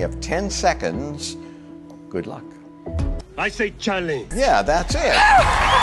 You have 10 seconds. Good luck. I say challenge. Yeah, that's it.